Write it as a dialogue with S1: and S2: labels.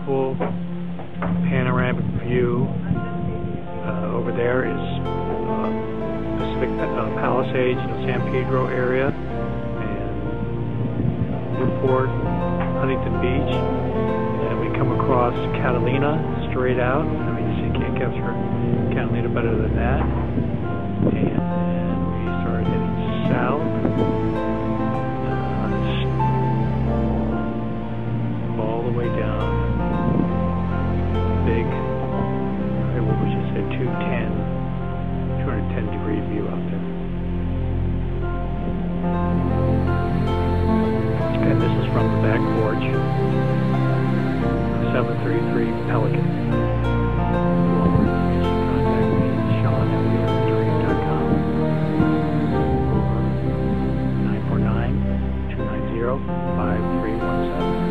S1: beautiful panoramic view. Uh, over there is uh, Pacific uh, Palisades, know, San Pedro area, and Newport, Huntington Beach. And we come across Catalina straight out. I mean, you can't capture Catalina better than that. And we start heading south. Uh, all the way down. Big, what would you say, 210, 210 degree view out there. And this is from the back porch. 733 Pelican. At WeAreTrade.com or 949-290-5317.